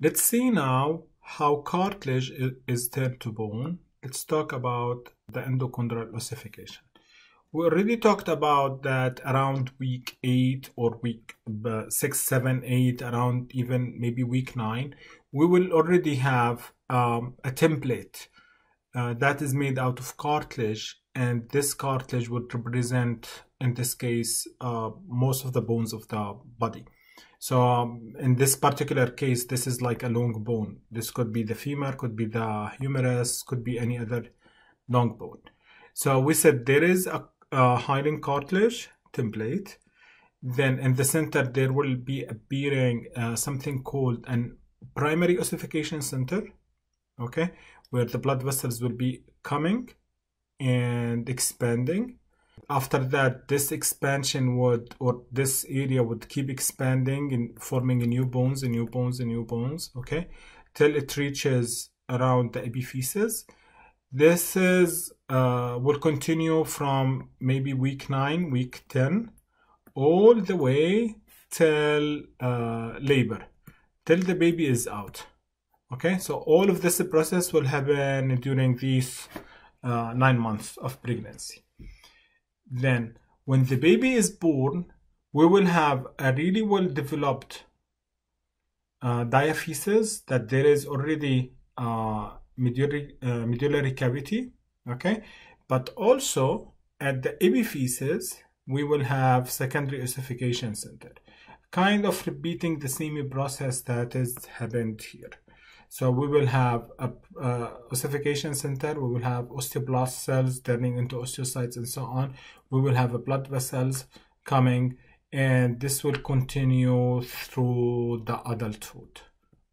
Let's see now how cartilage is turned to bone. Let's talk about the endochondral ossification. We already talked about that around week 8 or week uh, 6, 7, 8, around even maybe week 9, we will already have um, a template uh, that is made out of cartilage and this cartilage would represent in this case uh, most of the bones of the body. So um, in this particular case, this is like a long bone. This could be the femur, could be the humerus, could be any other long bone. So we said there is a, a hyaline cartilage template. Then in the center, there will be appearing uh, something called an primary ossification center, okay, where the blood vessels will be coming and expanding after that this expansion would or this area would keep expanding and forming new bones and new bones and new bones okay? Till it reaches around the epiphysis. This is uh, will continue from maybe week 9 week 10 all the way till uh, labor till the baby is out okay? So all of this process will happen during these uh, nine months of pregnancy then when the baby is born, we will have a really well developed uh, diaphysis that there is already uh, medullary, uh, medullary cavity, okay? But also at the epiphysis, we will have secondary ossification center, kind of repeating the same process that has happened here. So we will have a ossification center, we will have osteoblast cells turning into osteocytes and so on. We will have a blood vessels coming and this will continue through the adulthood.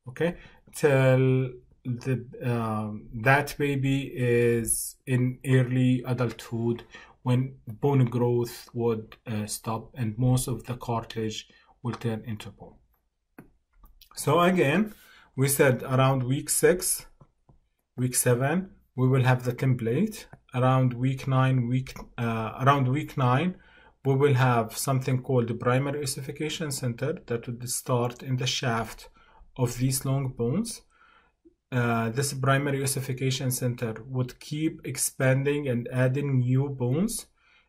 Okay, till the uh, that baby is in early adulthood when bone growth would uh, stop and most of the cartilage will turn into bone. So again, we said around week six, week seven, we will have the template. Around week nine, week uh, around week nine, we will have something called the primary ossification center that would start in the shaft of these long bones. Uh, this primary ossification center would keep expanding and adding new bones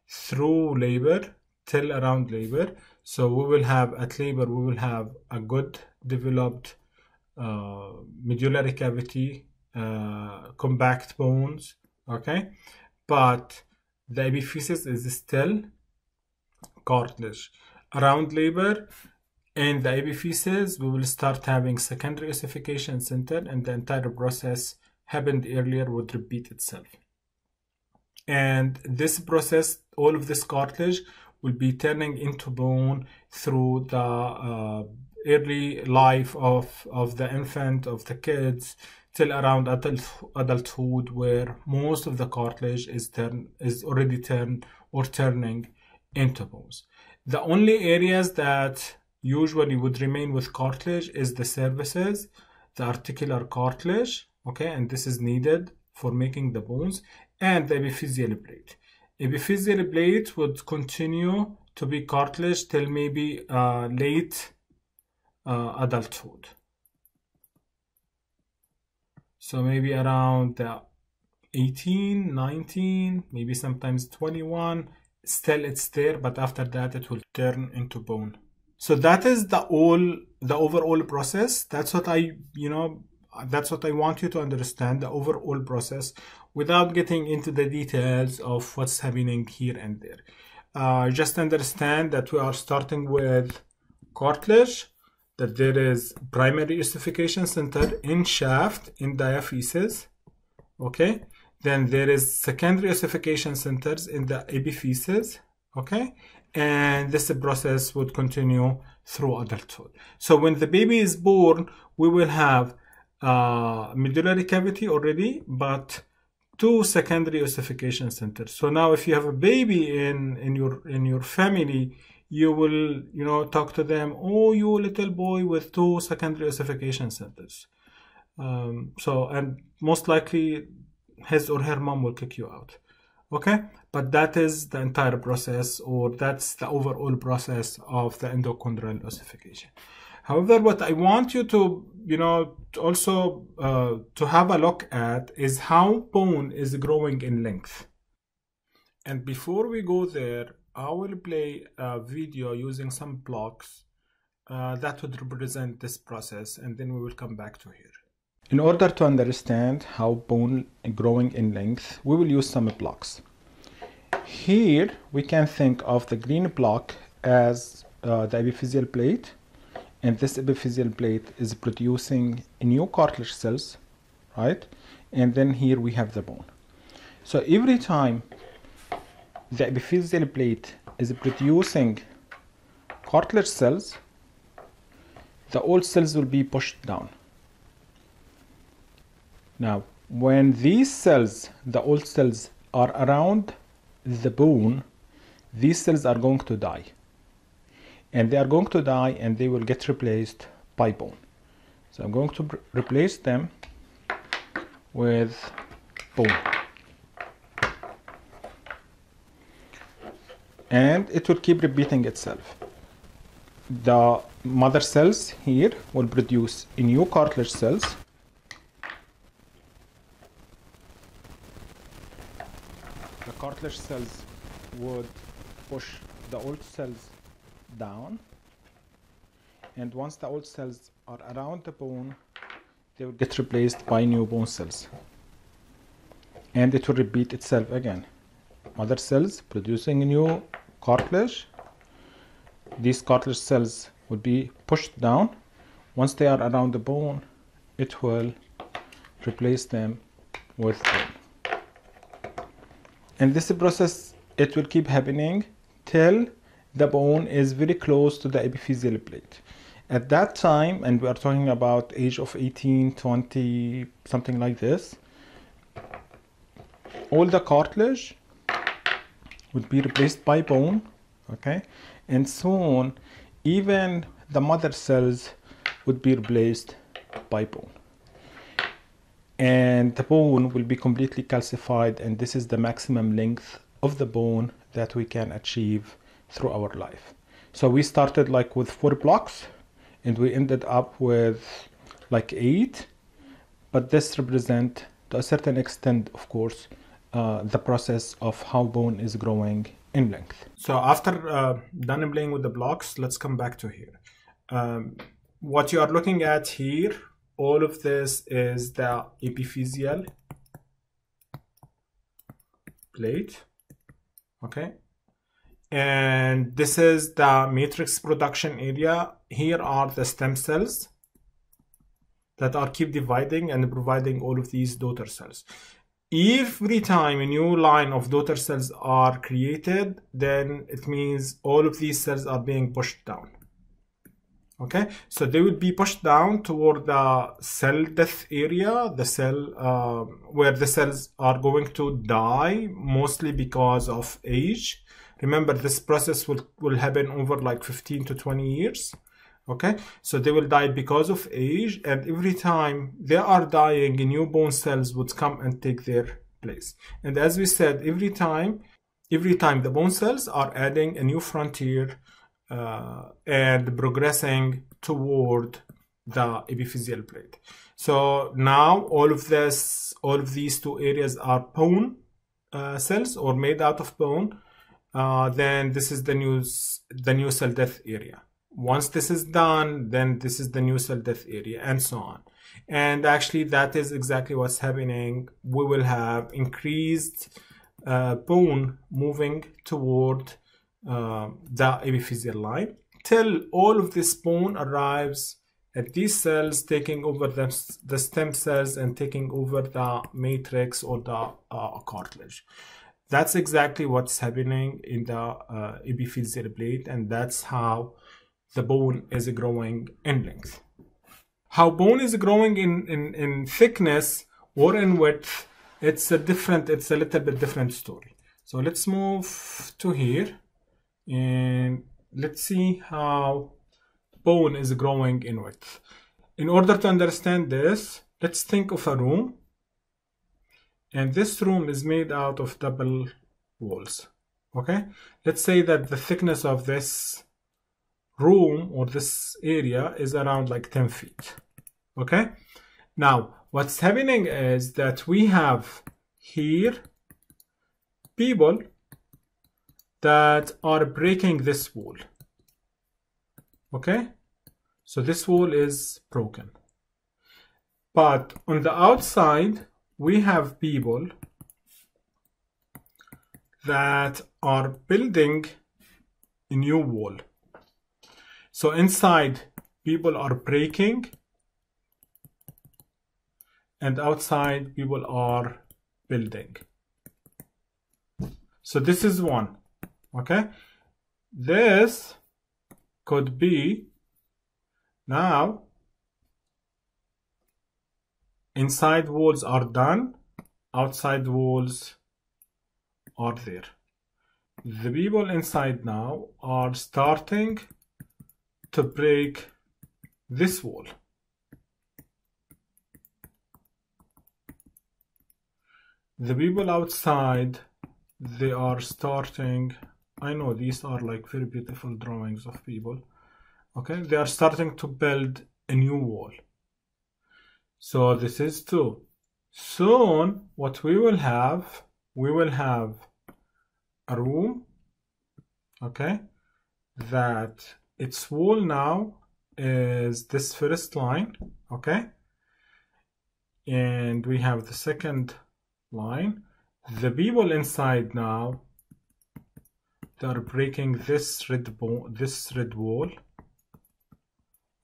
through labor till around labor. So we will have at labor, we will have a good developed medullary cavity, uh, compact bones, okay? But the epiphysis is still cartilage. Around labor and the epiphysis, we will start having secondary ossification center and the entire process happened earlier would repeat itself. And this process, all of this cartilage will be turning into bone through the uh, early life of of the infant of the kids till around adult, adulthood where most of the cartilage is turn is already turned or turning into bones the only areas that usually would remain with cartilage is the surfaces the articular cartilage okay and this is needed for making the bones and the epiphyseal plate. Epiphyseal plate would continue to be cartilage till maybe uh, late adulthood. So maybe around uh, 18, 19, maybe sometimes 21. Still it's there, but after that it will turn into bone. So that is the all the overall process. That's what I you know that's what I want you to understand the overall process without getting into the details of what's happening here and there. Uh, just understand that we are starting with cartilage that there is primary ossification center in shaft in diaphysis okay? Then there is secondary ossification centers in the epiphysis okay? And this process would continue through adulthood. So when the baby is born we will have uh, medullary cavity already but two secondary ossification centers. So now if you have a baby in in your in your family you will you know talk to them oh you little boy with two secondary ossification centers. Um, so and most likely his or her mom will kick you out. Okay? But that is the entire process or that's the overall process of the endochondral ossification. However, what I want you to, you know, to also uh, to have a look at is how bone is growing in length. And before we go there, I will play a video using some blocks uh, that would represent this process and then we will come back to here. In order to understand how bone growing in length, we will use some blocks. Here we can think of the green block as uh, the epiphyseal plate and this epiphyseal plate is producing new cartilage cells, right? And then here we have the bone. So every time the epiphyseal plate is producing cartilage cells, the old cells will be pushed down. Now, when these cells, the old cells, are around the bone, these cells are going to die. And they are going to die and they will get replaced by bone. So I'm going to replace them with bone. And it will keep repeating itself. The mother cells here will produce new cartilage cells. The cartilage cells would push the old cells down. And once the old cells are around the bone they will get replaced by new bone cells. And it will repeat itself again mother cells producing new cartilage these cartilage cells will be pushed down. Once they are around the bone, it will replace them with bone. And this process, it will keep happening till the bone is very close to the epiphyseal plate. At that time, and we are talking about age of 18, 20, something like this, all the cartilage would be replaced by bone, okay? And soon even the mother cells would be replaced by bone. And the bone will be completely calcified and this is the maximum length of the bone that we can achieve through our life. So we started like with four blocks and we ended up with like eight. But this represent to a certain extent of course uh, the process of how bone is growing in length. So after uh, done playing with the blocks, let's come back to here. Um, what you are looking at here, all of this is the epiphyseal plate, okay? And this is the matrix production area. Here are the stem cells that are keep dividing and providing all of these daughter cells every time a new line of daughter cells are created then it means all of these cells are being pushed down. Okay? So they will be pushed down toward the cell death area the cell uh, where the cells are going to die mostly because of age. Remember this process will will happen over like 15 to 20 years okay? So they will die because of age and every time they are dying new bone cells would come and take their place. And as we said every time every time the bone cells are adding a new frontier uh, and progressing toward the epiphyseal plate. So now all of this all of these two areas are bone uh, cells or made out of bone. Uh, then this is the new the new cell death area once this is done, then this is the new cell death area and so on. And actually that is exactly what's happening. We will have increased uh, bone moving toward uh, the epiphyseal line till all of this bone arrives at these cells taking over the, the stem cells and taking over the matrix or the uh, cartilage. That's exactly what's happening in the uh, epiphyseal plate and that's how the bone is growing in length. How bone is growing in, in, in thickness or in width, it's a different, it's a little bit different story. So let's move to here and let's see how bone is growing in width. In order to understand this, let's think of a room. And this room is made out of double walls. Okay? Let's say that the thickness of this room or this area is around like 10 feet. Okay. Now, what's happening is that we have here people that are breaking this wall. Okay. So this wall is broken. But on the outside, we have people that are building a new wall. So inside, people are breaking, and outside, people are building. So this is one, okay? This could be now inside walls are done, outside walls are there. The people inside now are starting to break this wall. The people outside, they are starting, I know these are like very beautiful drawings of people. Okay, they are starting to build a new wall. So this is two. Soon, what we will have, we will have a room, okay, that its wall now is this first line, okay, and we have the second line. The people inside now, they are breaking this red this red wall,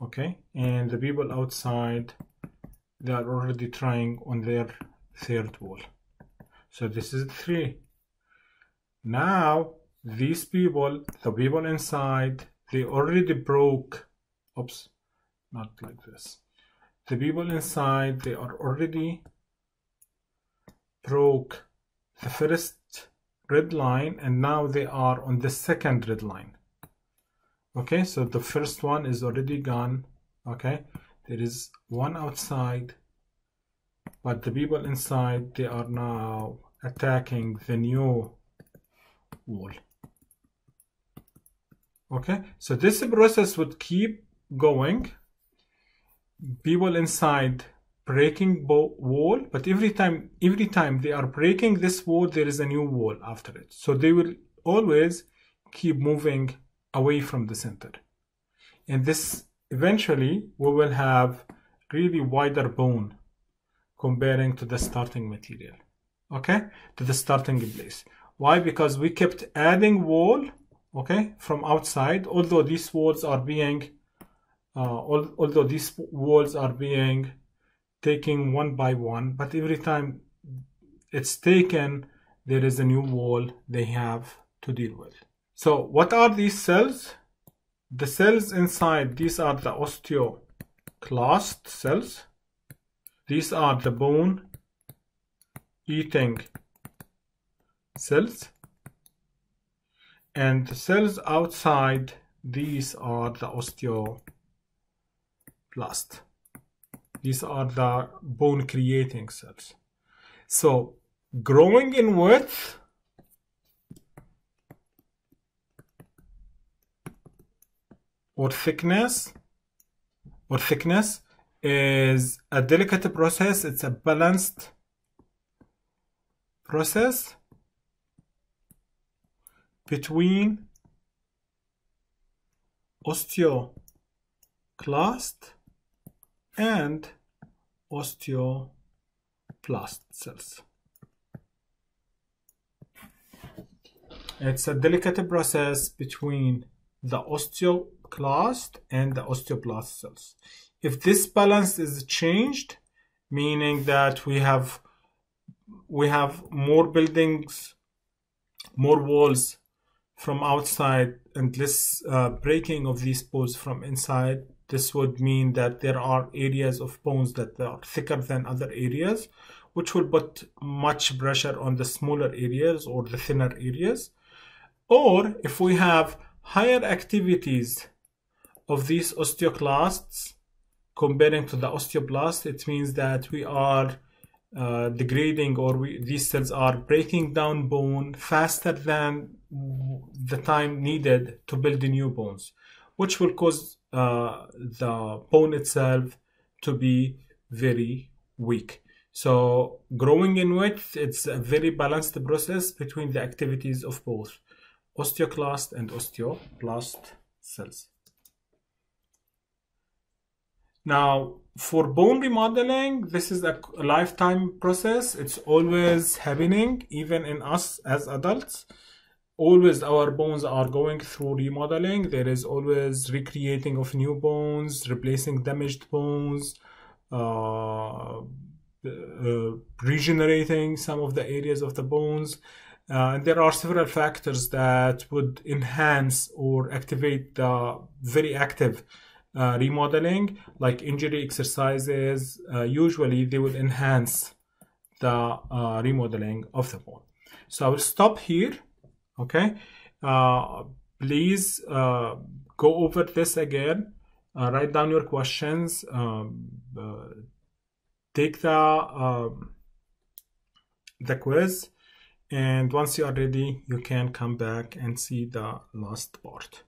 okay, and the people outside they are already trying on their third wall so this is three. Now these people the people inside they already broke oops not like this. The people inside they are already broke the first red line and now they are on the second red line. Okay so the first one is already gone okay? There is one outside but the people inside they are now attacking the new wall okay so this process would keep going. People inside breaking wall but every time every time they are breaking this wall there is a new wall after it. So they will always keep moving away from the center. And this eventually we will have really wider bone comparing to the starting material. Okay to the starting place. Why? Because we kept adding wall okay from outside although these walls are being uh, although these walls are being taken one by one but every time it's taken there is a new wall they have to deal with so what are these cells the cells inside, these are the osteoclast cells. These are the bone eating cells. And the cells outside, these are the osteoblast. These are the bone creating cells. So growing in width or thickness or thickness is a delicate process it's a balanced process between osteoclast and osteoblast cells. It's a delicate process between the osteoclast and the osteoblast cells. If this balance is changed, meaning that we have we have more buildings, more walls from outside and less uh, breaking of these bones from inside, this would mean that there are areas of bones that are thicker than other areas, which will put much pressure on the smaller areas or the thinner areas. Or if we have higher activities of these osteoclasts comparing to the osteoblast, it means that we are uh, degrading or we, these cells are breaking down bone faster than the time needed to build the new bones, which will cause uh, the bone itself to be very weak. So growing in width, it's a very balanced process between the activities of both osteoclast and osteoblast cells. Now, for bone remodeling, this is a lifetime process. It's always happening, even in us as adults. Always our bones are going through remodeling. There is always recreating of new bones, replacing damaged bones, uh, uh, regenerating some of the areas of the bones. Uh, and there are several factors that would enhance or activate the very active uh, remodeling, like injury exercises, uh, usually they will enhance the uh, remodeling of the bone. So I will stop here. Okay. Uh, please uh, go over this again. Uh, write down your questions. Um, take the um, the quiz and once you are ready you can come back and see the last part